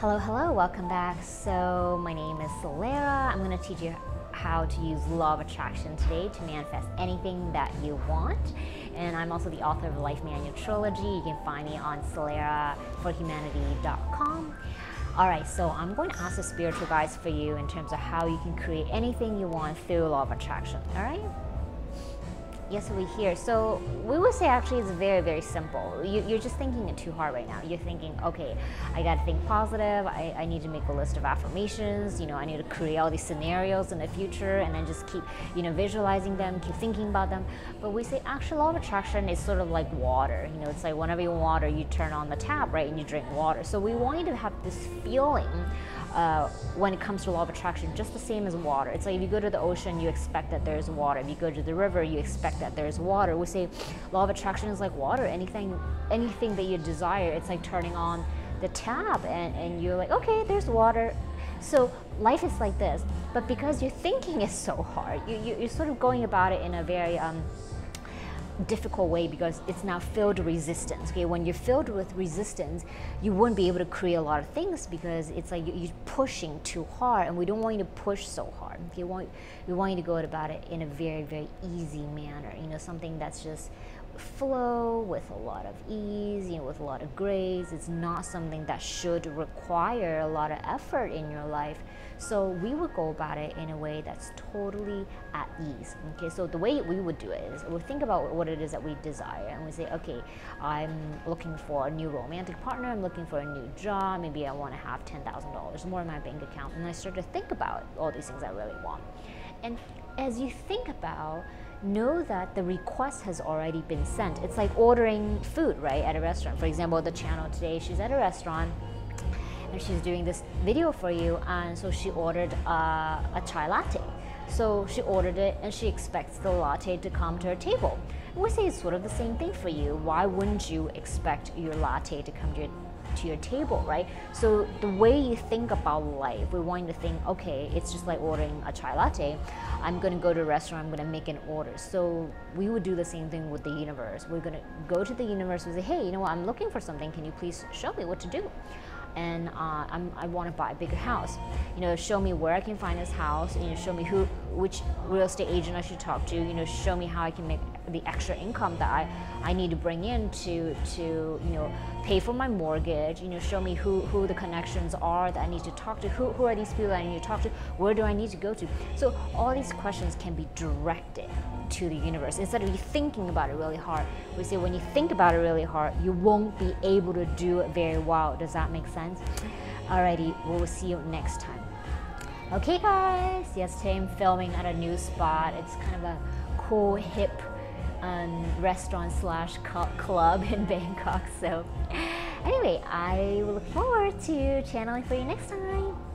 Hello, hello, welcome back. So, my name is Solera. I'm going to teach you how to use law of attraction today to manifest anything that you want. And I'm also the author of the Life Manual Trilogy. You can find me on soleraforhumanity.com. All right, so I'm going to ask the spiritual guides for you in terms of how you can create anything you want through law of attraction. All right? Yes, we hear. So we would say actually it's very, very simple. You, are just thinking it too hard right now. You're thinking, okay, I got to think positive. I, I need to make a list of affirmations. You know, I need to create all these scenarios in the future and then just keep, you know, visualizing them, keep thinking about them. But we say actually law of attraction is sort of like water. You know, it's like whenever you water, you turn on the tap, right, and you drink water. So we want you to have this feeling uh, when it comes to law of attraction, just the same as water. It's like if you go to the ocean, you expect that there's water. If you go to the river, you expect that there's water. We say law of attraction is like water. Anything, anything that you desire, it's like turning on the tap, and, and you're like, okay, there's water. So life is like this, but because your thinking is so hard, you, you, are sort of going about it in a very um, difficult way because it's now filled with resistance. Okay, when you're filled with resistance, you wouldn't be able to create a lot of things because it's like you're pushing too hard, and we don't want you to push so hard. Okay, want we want you to go about it in a very very easy manner. You know, something that's just flow with a lot of ease, you know, with a lot of grace. It's not something that should require a lot of effort in your life. So we would go about it in a way that's totally at ease. Okay, so the way we would do it is we think about what it is that we desire and we say, okay, I'm looking for a new romantic partner, I'm looking for a new job, maybe I want to have $10,000 more in my bank account. And I start to think about all these things I really want. And as you think about know that the request has already been sent. It's like ordering food, right, at a restaurant. For example, the channel today, she's at a restaurant and she's doing this video for you, and so she ordered uh, a chai latte. So she ordered it and she expects the latte to come to her table. We say it's sort of the same thing for you. Why wouldn't you expect your latte to come to your to your table, right? So the way you think about life, we want you to think, okay, it's just like ordering a chai latte. I'm gonna go to a restaurant, I'm gonna make an order. So we would do the same thing with the universe. We're gonna go to the universe and say, hey, you know what, I'm looking for something. Can you please show me what to do? and uh, i want to buy a bigger house. You know, show me where I can find this house. You know, show me who, which real estate agent I should talk to. You know, show me how I can make the extra income that I, I need to bring in to, to you know, pay for my mortgage. You know, show me who, who the connections are that I need to talk to. Who, who are these people that I need to talk to? Where do I need to go to? So all these questions can be directed to the universe instead of you thinking about it really hard. We say when you think about it really hard, you won't be able to do it very well. Does that make sense? Alrighty, we'll see you next time. Okay, guys. Yes, today I'm filming at a new spot. It's kind of a cool, hip um, restaurant slash club in Bangkok. So, anyway, I will look forward to channeling for you next time.